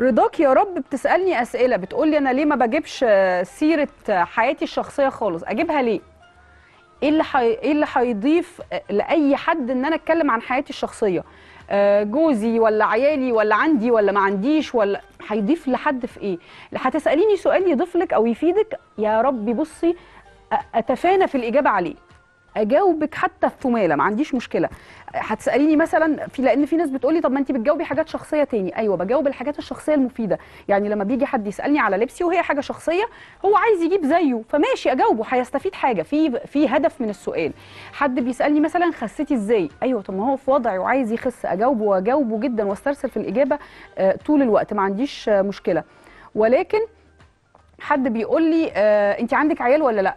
رضاك يا رب بتسألني أسئلة. بتقول لي أنا ليه ما بجيبش آه، سيرة آه، حياتي الشخصية خالص؟ أجيبها ليه؟ إيه اللي حي... إيه اللي هيضيف آه، لأي حد إن أنا أتكلم عن حياتي الشخصية؟ جوزي ولا عيالي ولا عندي ولا ما عنديش ولا هيضيف لحد في إيه؟ هتسأليني سؤال يضيف لك أو يفيدك؟ يا ربي بصي أتفانى في الإجابة عليه. أجاوبك حتى الثماله ما عنديش مشكلة. هتسأليني مثلا في لأن في ناس بتقولي طب ما انت بتجاوبي حاجات شخصية تاني. أيوه بجاوب الحاجات الشخصية المفيدة. يعني لما بيجي حد يسألني على لبسي وهي حاجة شخصية هو عايز يجيب زيه فماشي أجاوبه هيستفيد حاجة. في في هدف من السؤال. حد بيسألني مثلا خسيتي إزاي؟ أيوه طب ما هو في وضعي وعايز يخس أجاوبه وأجاوبه جدا وأسترسل في الإجابة آه، طول الوقت. ما عنديش آه، مشكلة. ولكن حد بيقول لي آه انت عندك عيال ولا لأ؟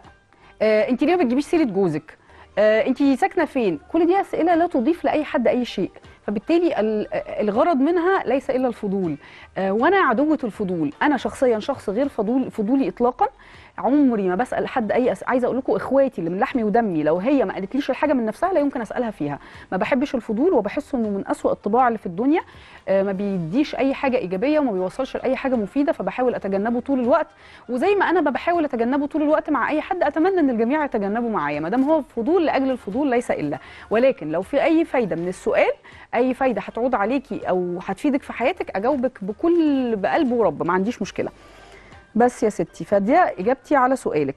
انت ليه ما بتجيبيش سيرة جوزك؟ آه انت ساكنة فين؟ كل دي أسئلة لا تضيف لأي حد أي شيء. فبالتالي ال- الغرض منها ليس إلا الفضول. آه وأنا عدوة الفضول. أنا شخصيا شخص غير فضول فضولي اطلاقا. عمري ما بسأل حد أي أس... عايزة أقول لكم إخواتي اللي من لحمي ودمي لو هي ما قالتليش الحاجة من نفسها لا يمكن أسألها فيها. ما بحبش الفضول وبحسه إنه من أسوأ الطباع اللي في الدنيا. آه ما بيديش أي حاجة إيجابية وما بيوصلش لأي حاجة مفيدة فبحاول أتجنبه طول الوقت. وزي ما أنا ما بحاول أتجنبه طول الوقت مع أي حد أتمنى إن الجميع يتجنبوا معايا. ما دام هو فضول لأجل الفضول ليس إلا. ولكن لو في أي فايدة من السؤال أي فايدة هتعود عليكي أو هتفيدك في حياتك أجاوبك بكل بقلب ورب. ما عنديش مشكلة. بس يا ستي فدي إجابتي على سؤالك.